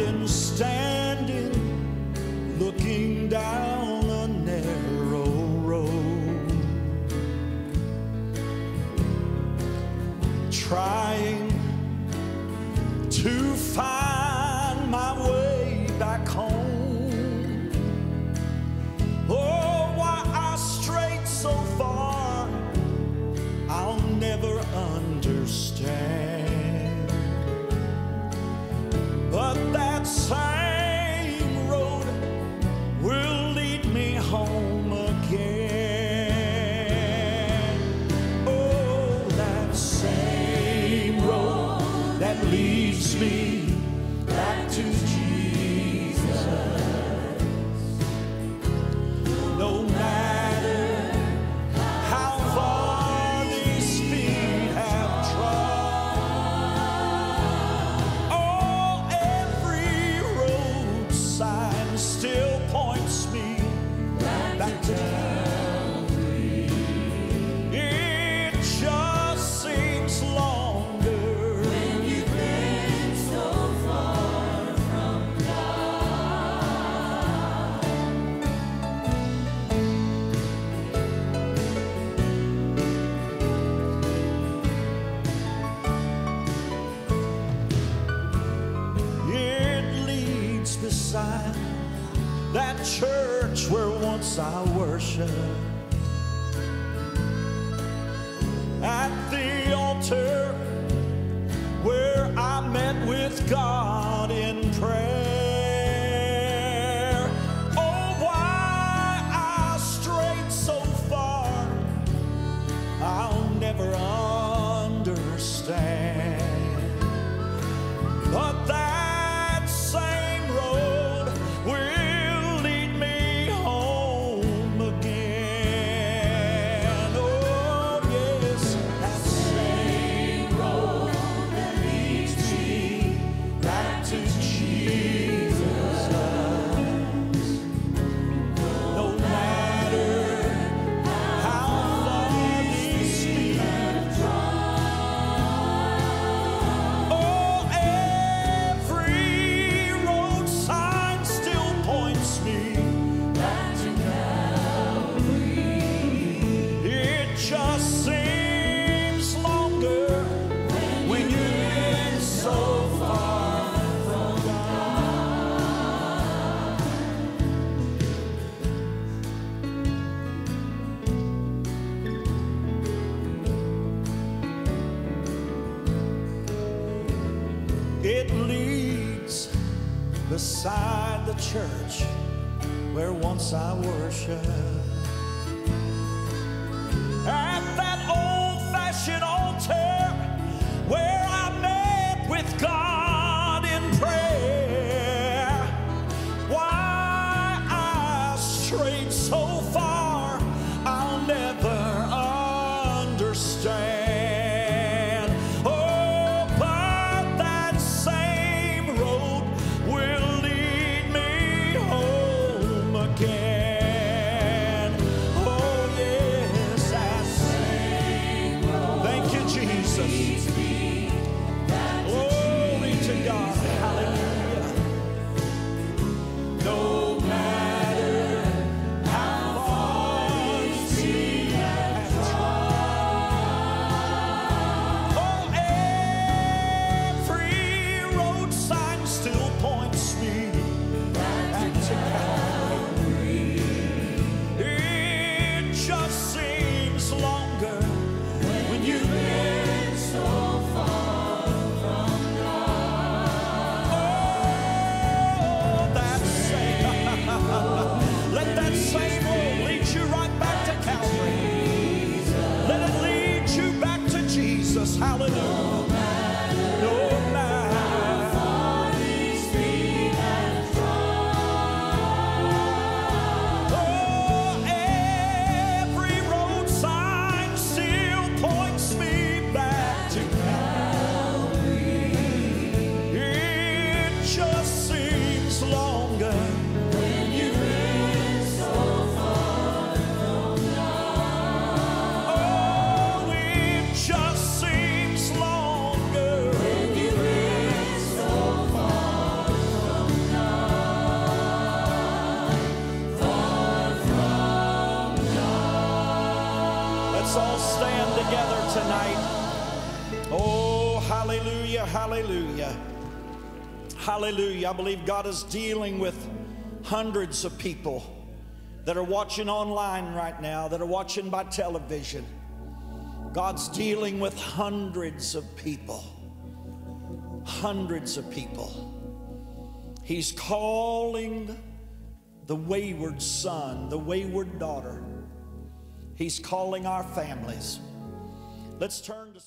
been standing looking down a narrow road, trying to find my leads me back to Jesus. No matter how far feet have oh, every road sign still points me back to Jesus. church where once I worshiped. beside the church where once I worshiped. At that old-fashioned altar where I met with God in prayer, why I strayed Jesus, hallelujah. Together tonight. Oh, hallelujah, hallelujah. Hallelujah. I believe God is dealing with hundreds of people that are watching online right now, that are watching by television. God's dealing with hundreds of people. Hundreds of people. He's calling the wayward son, the wayward daughter. He's calling our families. Let's turn to